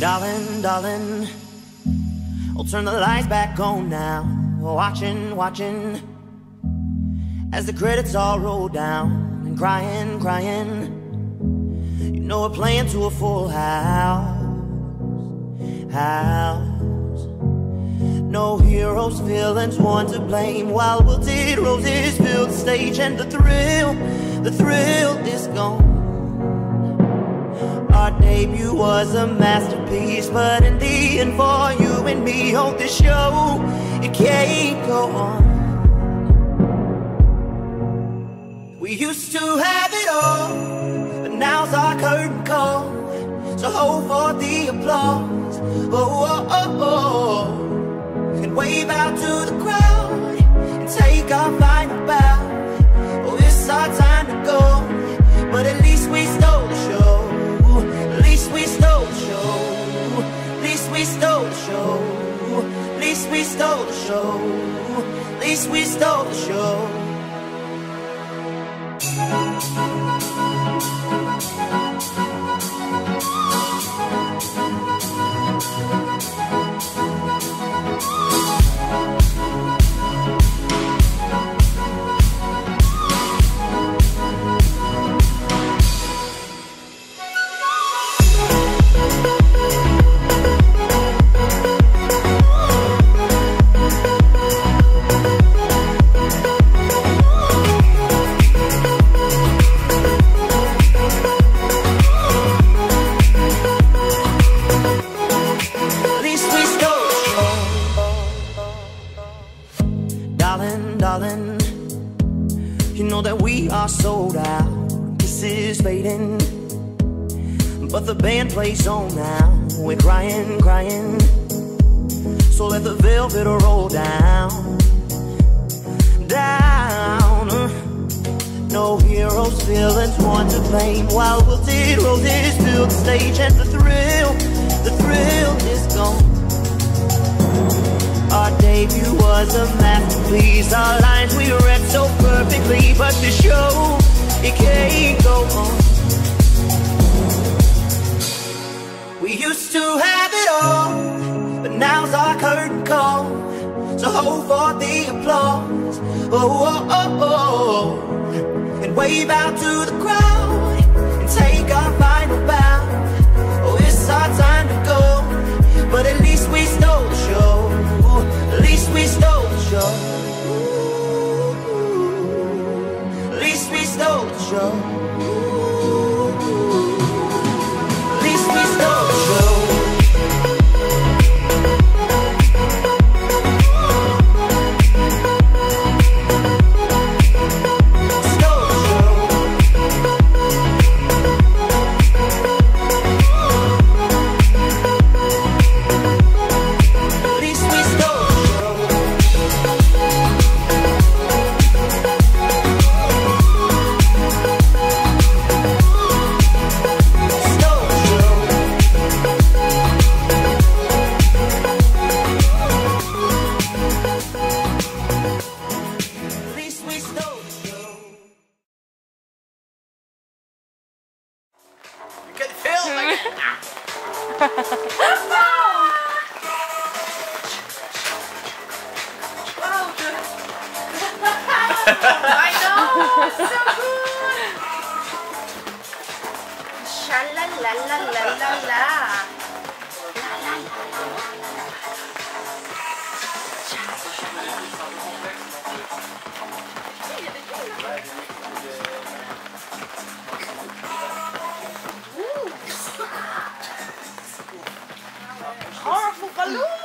Darling, darling, I'll turn the lights back on now. Watching, watching, as the credits all roll down. And crying, crying, you know we're playing to a full house. House. No heroes, villains, one to blame. While wilted roses fill the stage, and the thrill, the thrill is gone. Our debut was a masterpiece, but in the end, for you and me, on this show, it can't go on. We used to have it all, but now's our curtain call. So hold for the applause, oh, oh, oh, oh. Show. At least we stole the show. Are sold out. This is fading, but the band plays on now. We're crying, crying. So let the velvet roll down, down. No heroes, villains, one to blame. While we'll wilted roses fill the stage, and the thrill, the thrill is gone. Our debut was a masterpiece. Our lines we read so perfectly, but the show it can't go on. We used to have it all, but now's our curtain call. So hold for the applause, oh oh oh oh, oh. and wave out to the crowd show. I so good. La la la la la la. Allô